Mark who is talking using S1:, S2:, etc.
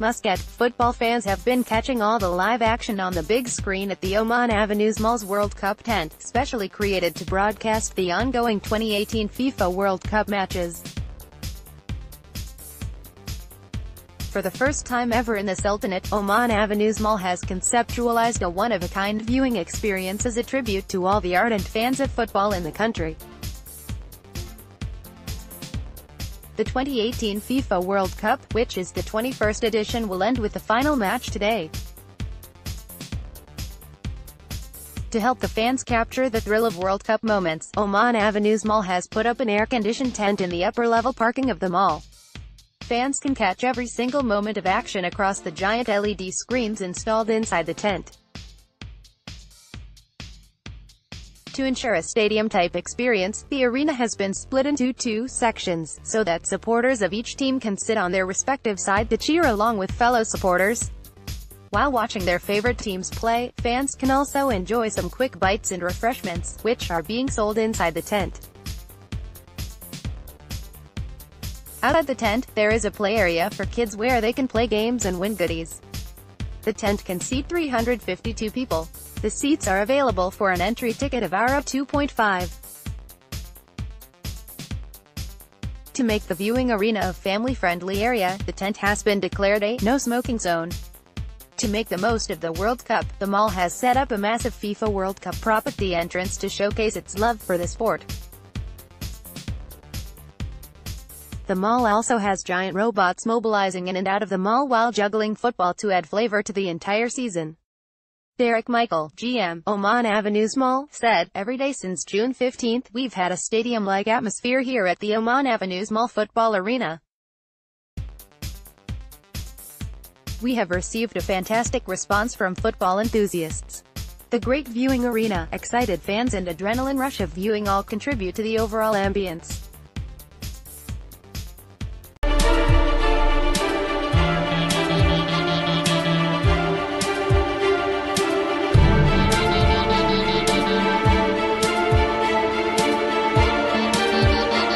S1: Muscat, football fans have been catching all the live action on the big screen at the Oman Avenues Mall's World Cup tent, specially created to broadcast the ongoing 2018 FIFA World Cup matches. For the first time ever in the Sultanate, Oman Avenues Mall has conceptualized a one-of-a-kind viewing experience as a tribute to all the ardent fans of football in the country. The 2018 FIFA World Cup, which is the 21st edition will end with the final match today. To help the fans capture the thrill of World Cup moments, Oman Avenues Mall has put up an air-conditioned tent in the upper-level parking of the mall. Fans can catch every single moment of action across the giant LED screens installed inside the tent. To ensure a stadium-type experience, the arena has been split into two sections, so that supporters of each team can sit on their respective side to cheer along with fellow supporters. While watching their favorite teams play, fans can also enjoy some quick bites and refreshments, which are being sold inside the tent. Outside the tent, there is a play area for kids where they can play games and win goodies. The tent can seat 352 people. The seats are available for an entry ticket of Ara 2.5. To make the viewing arena a family-friendly area, the tent has been declared a no-smoking zone. To make the most of the World Cup, the mall has set up a massive FIFA World Cup prop at the entrance to showcase its love for the sport. The mall also has giant robots mobilizing in and out of the mall while juggling football to add flavor to the entire season. Derek Michael, GM, Oman Avenues Mall, said, Every day since June 15, we've had a stadium-like atmosphere here at the Oman Avenues Mall football arena. We have received a fantastic response from football enthusiasts. The great viewing arena, excited fans and adrenaline rush of viewing all contribute to the overall ambience.